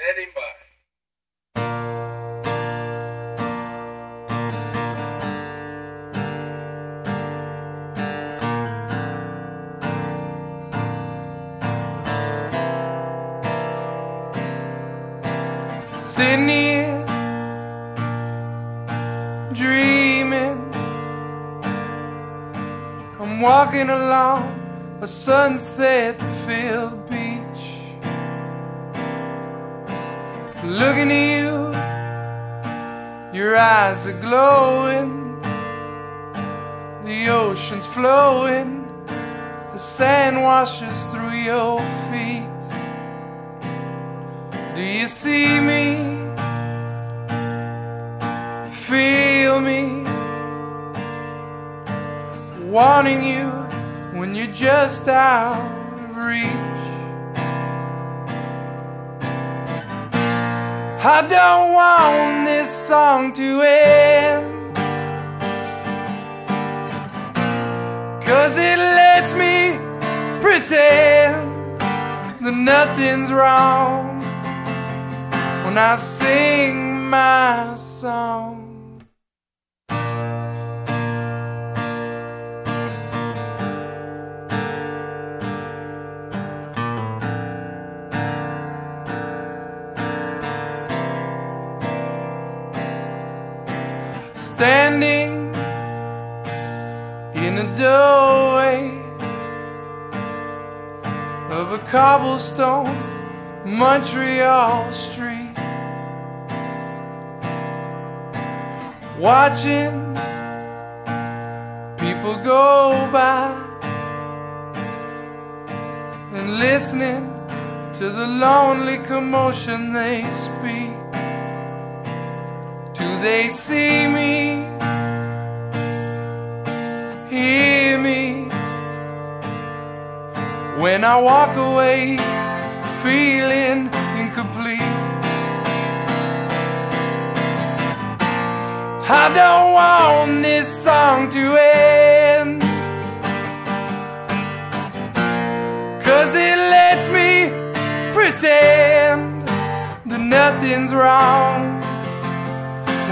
Standing by. Sitting dreaming. I'm walking along a sunset filled beach. Looking at you, your eyes are glowing. The ocean's flowing, the sand washes through your feet. Do you see me? Feel me? Wanting you when you're just out of reach. I don't want this song to end. Cause it lets me pretend that nothing's wrong when I sing my song. Standing in a doorway of a cobblestone Montreal street, watching people go by and listening to the lonely commotion they speak. Do they see me? Hear me? When I walk away feeling incomplete. I don't want this song to end. Cause it lets me pretend that nothing's wrong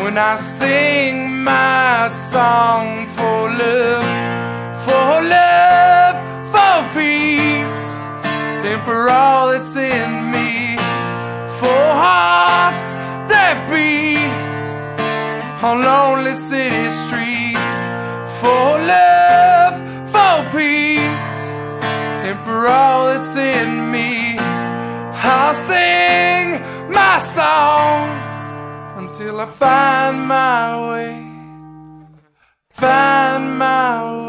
when I sing my song for love, for love, for peace and for all that's in me, for hearts that beat on lonely city streets, for love, for peace, and for all that's in me. Until I find my way, find my way.